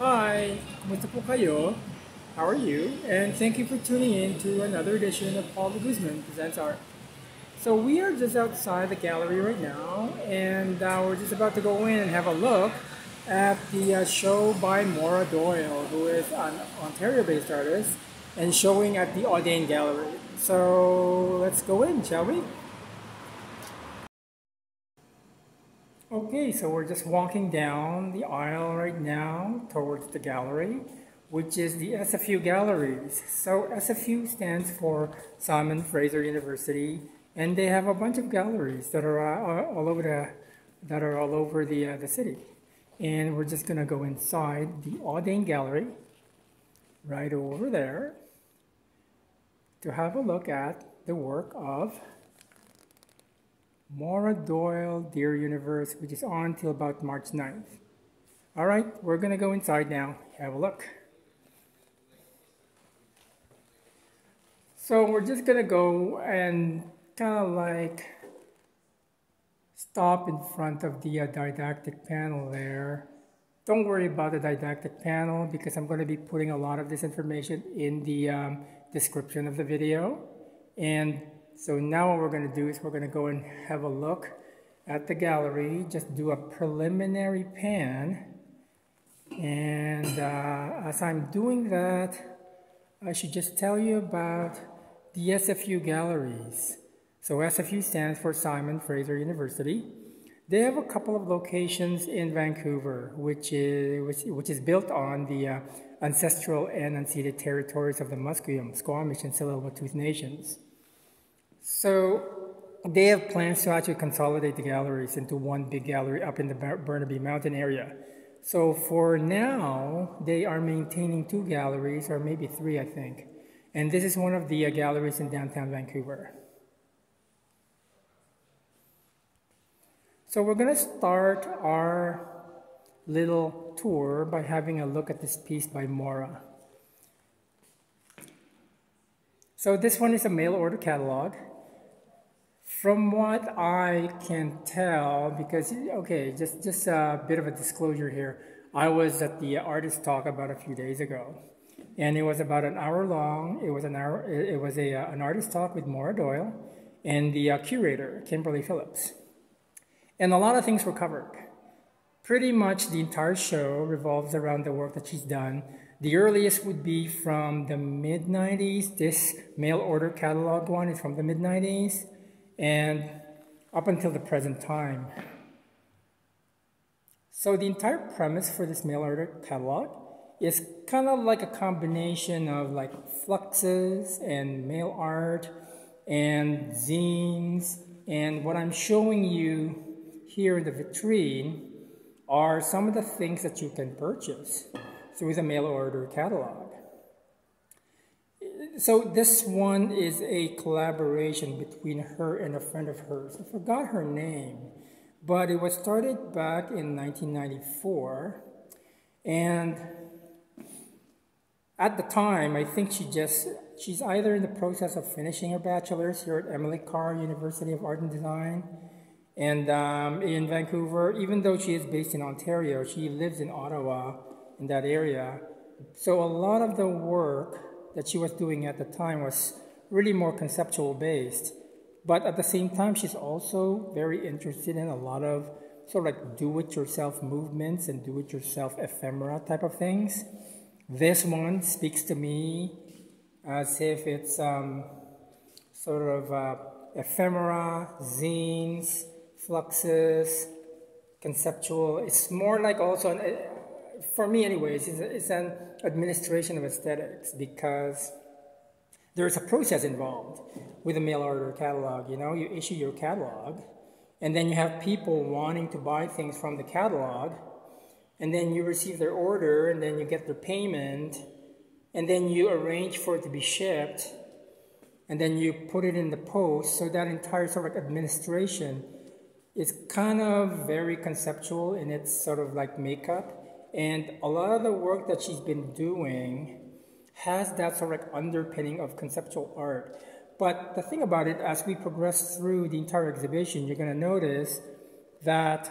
Hi, kumusta po kayo? How are you? And thank you for tuning in to another edition of Paul Guzman Presents Art. So we are just outside the gallery right now, and uh, we're just about to go in and have a look at the uh, show by Maura Doyle, who is an Ontario-based artist, and showing at the Audain Gallery. So let's go in, shall we? Okay, so we're just walking down the aisle right now towards the gallery, which is the SFU Galleries. So SFU stands for Simon Fraser University, and they have a bunch of galleries that are uh, all over the that are all over the uh, the city. And we're just gonna go inside the Audain Gallery, right over there, to have a look at the work of Maura Doyle Dear Universe, which is on till about March 9th. All right, we're gonna go inside now, have a look. So we're just gonna go and kind of like stop in front of the uh, didactic panel there. Don't worry about the didactic panel because I'm going to be putting a lot of this information in the um, description of the video. And so now what we're going to do is we're going to go and have a look at the gallery, just do a preliminary pan. And uh, as I'm doing that, I should just tell you about the SFU galleries. So SFU stands for Simon Fraser University. They have a couple of locations in Vancouver, which is, which, which is built on the uh, ancestral and unceded territories of the Musqueam, Squamish, and Tsleil-Waututh nations. So they have plans to actually consolidate the galleries into one big gallery up in the Burnaby Mountain area. So for now, they are maintaining two galleries, or maybe three, I think. And this is one of the uh, galleries in downtown Vancouver. So we're going to start our little tour by having a look at this piece by Maura. So this one is a mail order catalog. From what I can tell, because, okay, just, just a bit of a disclosure here. I was at the artist talk about a few days ago, and it was about an hour long. It was an hour, it was a, uh, an artist talk with Maura Doyle and the uh, curator, Kimberly Phillips. And a lot of things were covered. Pretty much the entire show revolves around the work that she's done. The earliest would be from the mid 90s. This mail order catalog one is from the mid 90s and up until the present time. So the entire premise for this mail order catalog is kind of like a combination of like Fluxus and mail art and zines. And what I'm showing you here in the vitrine are some of the things that you can purchase through the mail order catalog so this one is a collaboration between her and a friend of hers. I forgot her name, but it was started back in 1994. And at the time, I think she just, she's either in the process of finishing her bachelor's here at Emily Carr University of Art and Design and um, in Vancouver, even though she is based in Ontario, she lives in Ottawa in that area. So a lot of the work that she was doing at the time was really more conceptual based. But at the same time, she's also very interested in a lot of sort of like do it yourself movements and do it yourself ephemera type of things. This one speaks to me as if it's um, sort of uh, ephemera, zines, Fluxus, conceptual. It's more like also an, for me anyways, it's, it's an administration of aesthetics because there's a process involved with a mail order catalog. You know, you issue your catalog, and then you have people wanting to buy things from the catalog, and then you receive their order, and then you get their payment, and then you arrange for it to be shipped, and then you put it in the post. So that entire sort of administration is kind of very conceptual in its sort of like makeup and a lot of the work that she's been doing has that sort of like underpinning of conceptual art. But the thing about it, as we progress through the entire exhibition, you're going to notice that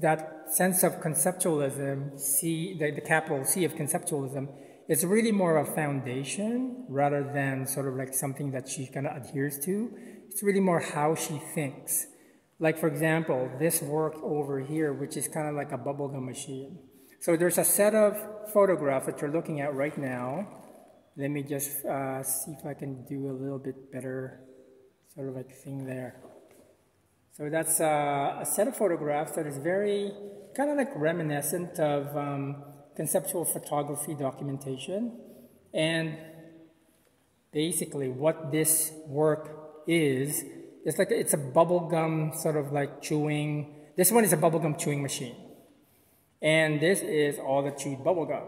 that sense of conceptualism, C, the, the capital C of conceptualism, is really more of a foundation rather than sort of like something that she kind of adheres to. It's really more how she thinks. Like, for example, this work over here, which is kind of like a bubblegum machine. So there's a set of photographs that you're looking at right now. Let me just uh, see if I can do a little bit better sort of like thing there. So that's uh, a set of photographs that is very kind of like reminiscent of um, conceptual photography documentation. And basically what this work is, it's like it's a bubblegum sort of like chewing. This one is a bubblegum chewing machine. And this is all the chewed bubblegum.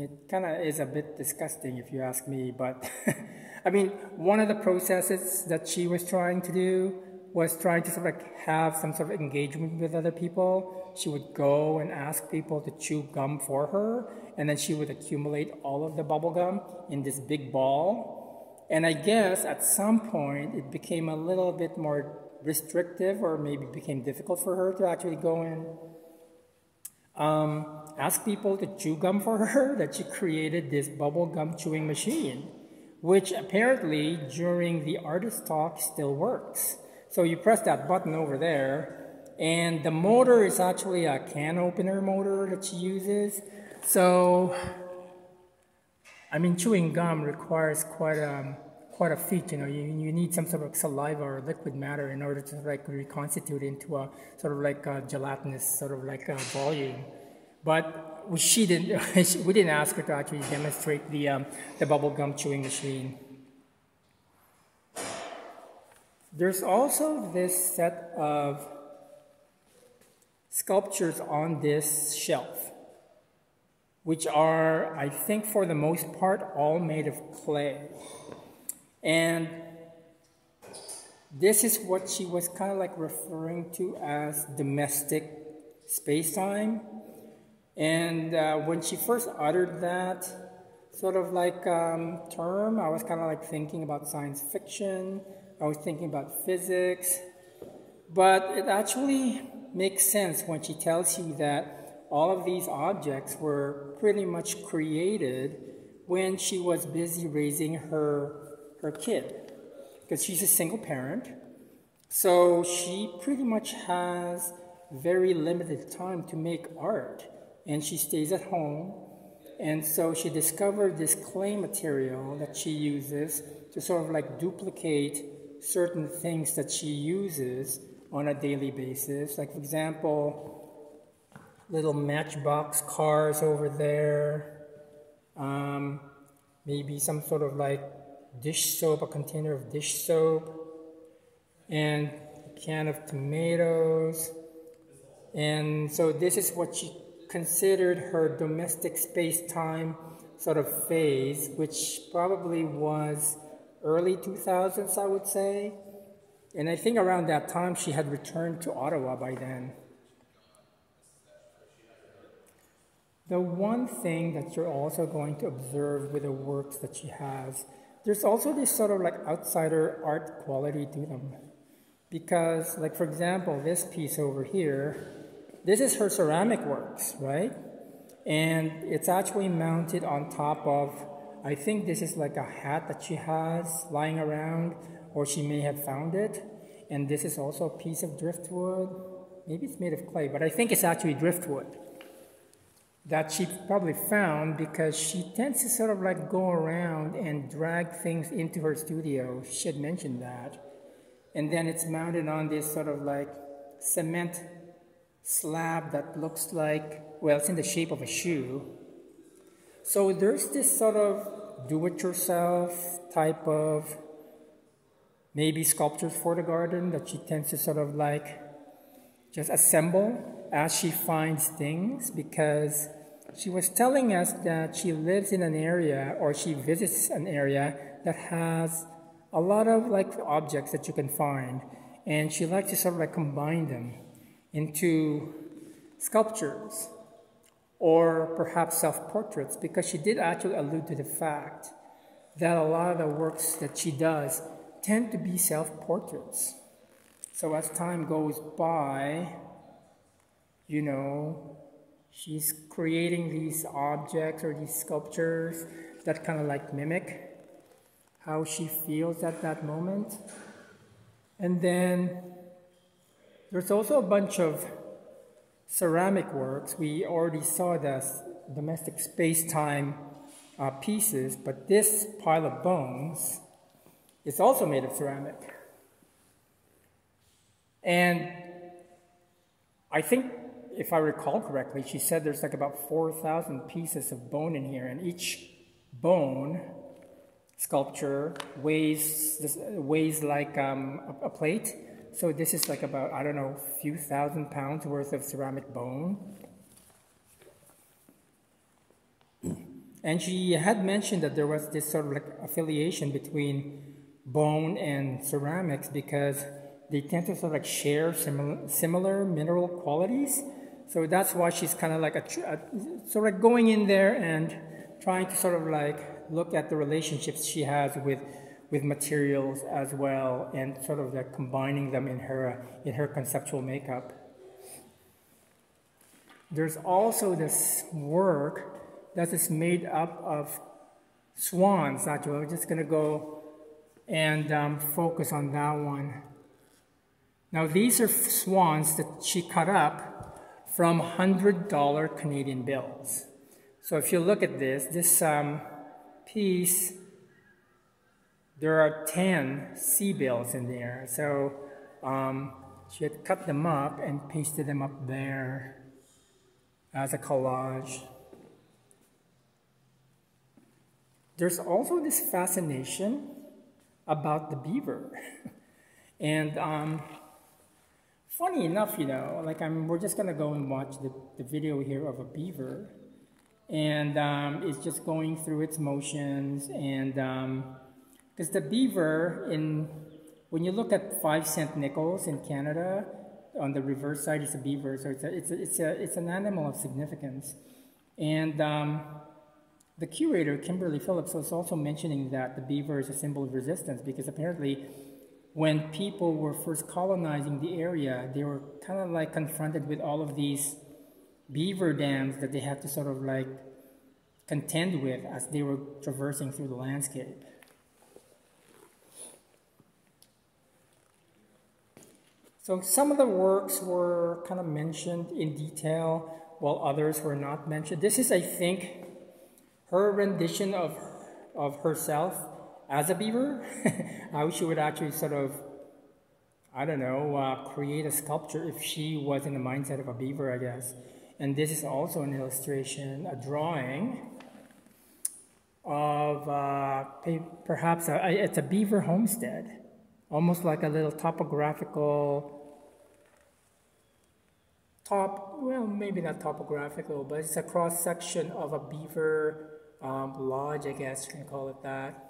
It kind of is a bit disgusting if you ask me, but I mean, one of the processes that she was trying to do was trying to sort of like have some sort of engagement with other people. She would go and ask people to chew gum for her, and then she would accumulate all of the bubble gum in this big ball. And I guess at some point it became a little bit more restrictive, or maybe became difficult for her to actually go and um, ask people to chew gum for her. That she created this bubble gum chewing machine, which apparently during the artist talk still works. So you press that button over there, and the motor is actually a can opener motor that she uses. So, I mean, chewing gum requires quite a quite a feat. You know, you, you need some sort of saliva or liquid matter in order to like reconstitute into a sort of like a gelatinous sort of like a volume. But she didn't. we didn't ask her to actually demonstrate the um, the bubble gum chewing machine. There's also this set of sculptures on this shelf, which are, I think, for the most part, all made of clay. And this is what she was kind of like referring to as domestic space time. And uh, when she first uttered that sort of like um, term, I was kind of like thinking about science fiction I was thinking about physics, but it actually makes sense when she tells you that all of these objects were pretty much created when she was busy raising her, her kid. Because she's a single parent, so she pretty much has very limited time to make art, and she stays at home. And so she discovered this clay material that she uses to sort of like duplicate certain things that she uses on a daily basis. Like, for example, little matchbox cars over there, um, maybe some sort of like dish soap, a container of dish soap, and a can of tomatoes. And so, this is what she considered her domestic space time sort of phase, which probably was early 2000s, I would say. And I think around that time she had returned to Ottawa by then. The one thing that you're also going to observe with the works that she has, there's also this sort of like outsider art quality to them. Because, like, for example, this piece over here, this is her ceramic works, right? And it's actually mounted on top of I think this is like a hat that she has lying around, or she may have found it. And this is also a piece of driftwood. Maybe it's made of clay, but I think it's actually driftwood that she probably found because she tends to sort of like go around and drag things into her studio. She had mentioned that. And then it's mounted on this sort of like cement slab that looks like, well, it's in the shape of a shoe. So there's this sort of do-it-yourself type of maybe sculptures for the garden that she tends to sort of like just assemble as she finds things because she was telling us that she lives in an area or she visits an area that has a lot of like objects that you can find and she likes to sort of like combine them into sculptures or perhaps self-portraits because she did actually allude to the fact that a lot of the works that she does tend to be self-portraits. So as time goes by, you know, she's creating these objects or these sculptures that kind of like mimic how she feels at that moment. And then there's also a bunch of ceramic works. We already saw the domestic space-time uh, pieces, but this pile of bones is also made of ceramic. And I think, if I recall correctly, she said there's like about 4,000 pieces of bone in here, and each bone sculpture weighs, weighs like um, a, a plate. So this is like about, I don't know, a few thousand pounds worth of ceramic bone. And she had mentioned that there was this sort of like affiliation between bone and ceramics because they tend to sort of like share similar, similar mineral qualities. So that's why she's kind of like a, a, sort of going in there and trying to sort of like look at the relationships she has with with materials as well and sort of like combining them in her in her conceptual makeup. There's also this work that is made up of swans. Actually, we're just gonna go and um, focus on that one. Now these are swans that she cut up from $100 Canadian bills. So if you look at this, this um, piece, there are 10 sea bills in there. So um, she had cut them up and pasted them up there as a collage. There's also this fascination about the beaver. and um, funny enough, you know, like I'm, we're just gonna go and watch the, the video here of a beaver. And um, it's just going through its motions. And because um, the beaver in when you look at five cent nickels in Canada on the reverse side is a beaver. So it's a, it's a, it's, a, it's an animal of significance. And um, the curator Kimberly Phillips was also mentioning that the beaver is a symbol of resistance because apparently when people were first colonizing the area they were kind of like confronted with all of these beaver dams that they had to sort of like contend with as they were traversing through the landscape. So some of the works were kind of mentioned in detail while others were not mentioned. This is, I think, her rendition of, of herself as a beaver. How she would actually sort of, I don't know, uh, create a sculpture if she was in the mindset of a beaver, I guess. And this is also an illustration, a drawing of uh, perhaps a, it's a beaver homestead, almost like a little topographical top, well, maybe not topographical, but it's a cross section of a beaver um, lodge, I guess you can call it that.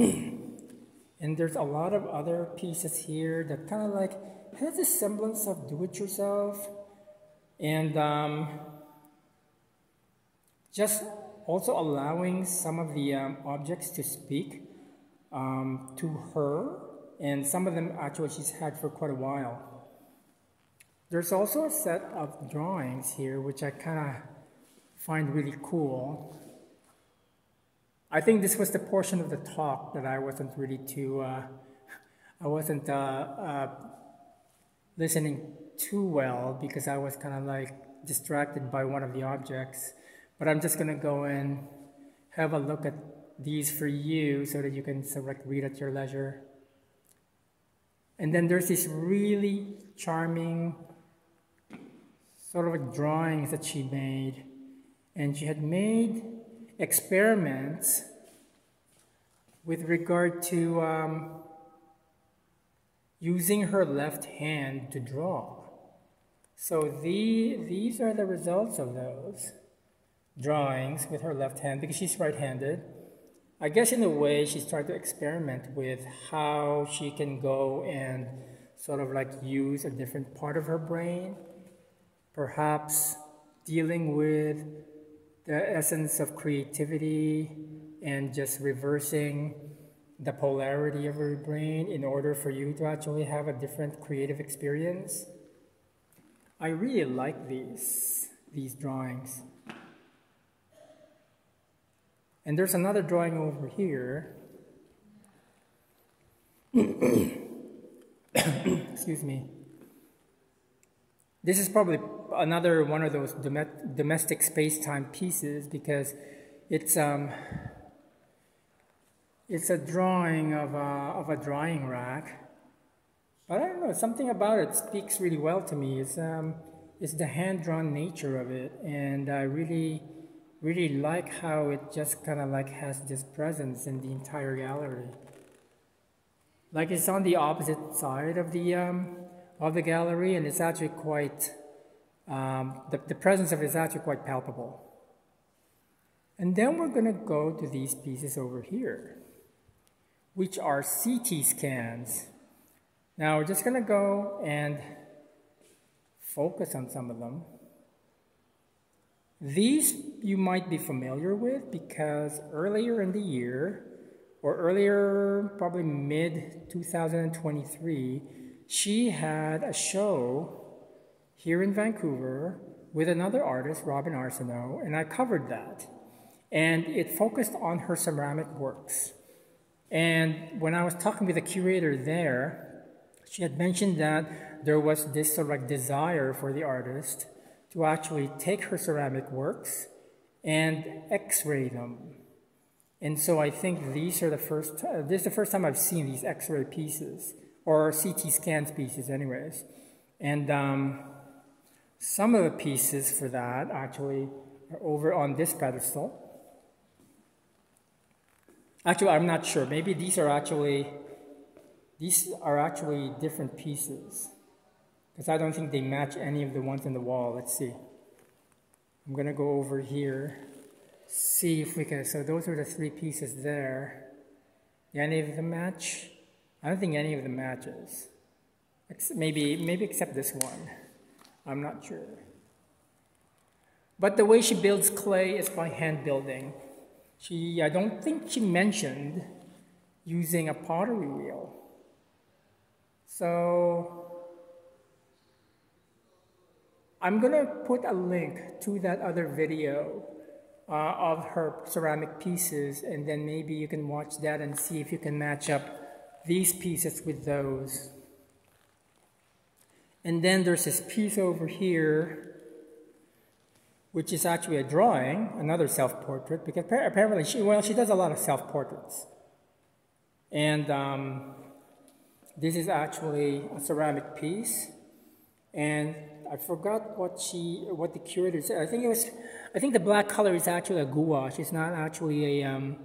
and there's a lot of other pieces here that kind of like has a semblance of do-it-yourself and um, just also allowing some of the um, objects to speak um, to her, and some of them actually she's had for quite a while. There's also a set of drawings here which I kind of find really cool. I think this was the portion of the talk that I wasn't really too, uh, I wasn't uh, uh, listening too well because I was kind of like distracted by one of the objects. But I'm just gonna go and have a look at these for you so that you can select read at your leisure. And then there's this really charming sort of like drawings that she made. And she had made experiments with regard to um, using her left hand to draw. So the, these are the results of those drawings with her left hand because she's right-handed. I guess in a way she's trying to experiment with how she can go and sort of like use a different part of her brain, perhaps dealing with the essence of creativity and just reversing the polarity of your brain in order for you to actually have a different creative experience. I really like these, these drawings. And there's another drawing over here. Excuse me. This is probably another one of those domestic space-time pieces because it's um, it's a drawing of a, of a drying rack. But I don't know, something about it speaks really well to me. It's, um, it's the hand-drawn nature of it, and I really, really like how it just kind of like has this presence in the entire gallery. Like it's on the opposite side of the um, of the gallery, and it's actually quite, um, the, the presence of it is actually quite palpable. And then we're going to go to these pieces over here, which are CT scans. Now we're just going to go and focus on some of them. These you might be familiar with because earlier in the year, or earlier, probably mid 2023, she had a show here in Vancouver with another artist, Robin Arsenault, and I covered that. And it focused on her ceramic works. And when I was talking with the curator there, she had mentioned that there was this sort of like desire for the artist to actually take her ceramic works and x-ray them. And so I think these are the first, uh, this is the first time I've seen these x-ray pieces or CT scan pieces anyways. And um, some of the pieces for that actually are over on this pedestal. Actually, I'm not sure. Maybe these are actually, these are actually different pieces. Because I don't think they match any of the ones in the wall. Let's see. I'm going to go over here, see if we can, so those are the three pieces there. Any of them match? I don't think any of them matches. maybe, maybe except this one. I'm not sure. But the way she builds clay is by hand building. She, I don't think she mentioned using a pottery wheel. So I'm going to put a link to that other video uh, of her ceramic pieces, and then maybe you can watch that and see if you can match up these pieces with those. And then there's this piece over here, which is actually a drawing, another self-portrait, because apparently she, well, she does a lot of self-portraits. And um, this is actually a ceramic piece. And I forgot what she, what the curator said. I think it was, I think the black color is actually a gouache. It's not actually a. Um,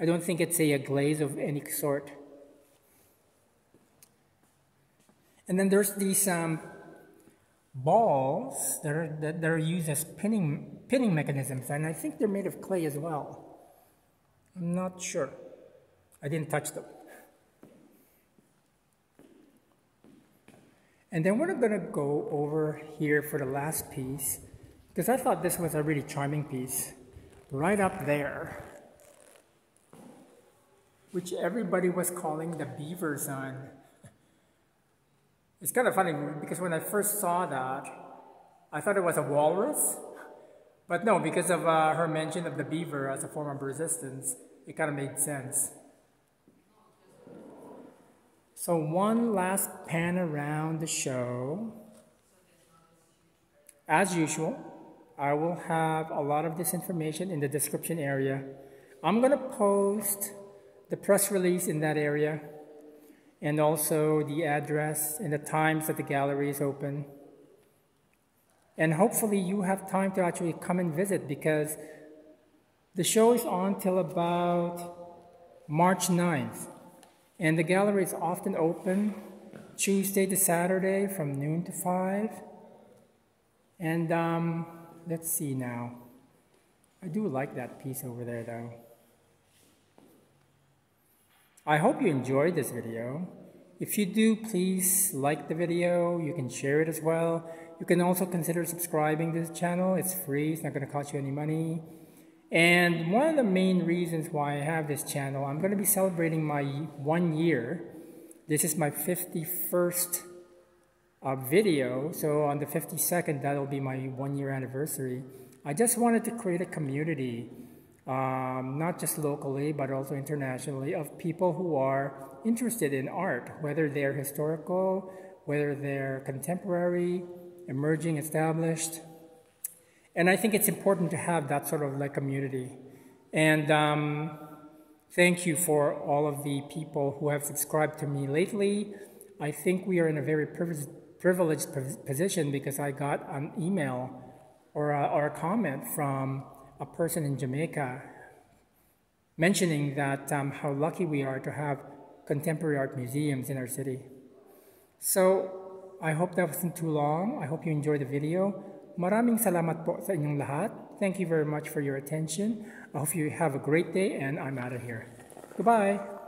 I don't think it's a, a glaze of any sort. And then there's these um, balls that are, that, that are used as pinning, pinning mechanisms, and I think they're made of clay as well. I'm not sure. I didn't touch them. And then we're going to go over here for the last piece, because I thought this was a really charming piece, right up there, which everybody was calling the beaver sun. It's kind of funny because when I first saw that, I thought it was a walrus. But no, because of uh, her mention of the beaver as a form of resistance, it kind of made sense. So one last pan around the show. As usual, I will have a lot of this information in the description area. I'm going to post the press release in that area and also the address and the times that the gallery is open. And hopefully you have time to actually come and visit because the show is on till about March 9th. And the gallery is often open Tuesday to Saturday from noon to 5. And um, let's see now. I do like that piece over there though. I hope you enjoyed this video. If you do, please like the video. You can share it as well. You can also consider subscribing to the channel. It's free. It's not going to cost you any money. And one of the main reasons why I have this channel, I'm going to be celebrating my one year. This is my 51st uh, video. So on the 52nd, that'll be my one year anniversary. I just wanted to create a community, um, not just locally, but also internationally, of people who are interested in art, whether they're historical, whether they're contemporary, emerging, established. And I think it's important to have that sort of like community. And um, thank you for all of the people who have subscribed to me lately. I think we are in a very privileged privileged position because I got an email or a, or a comment from a person in Jamaica mentioning that um, how lucky we are to have contemporary art museums in our city. So, I hope that wasn't too long. I hope you enjoyed the video. Maraming salamat po sa inyong lahat. Thank you very much for your attention. I hope you have a great day and I'm out of here. Goodbye.